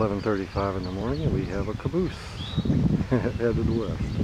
11.35 in the morning and we have a caboose headed west.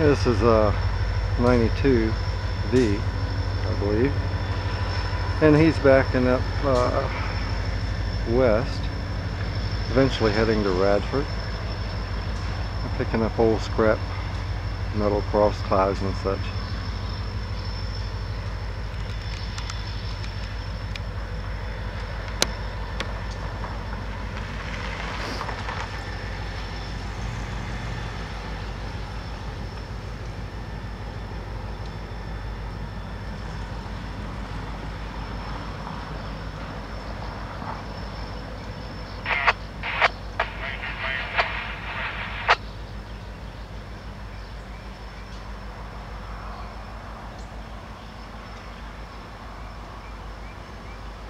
This is a 92V, I believe. And he's backing up uh, west, eventually heading to Radford. Picking up old scrap metal cross ties and such.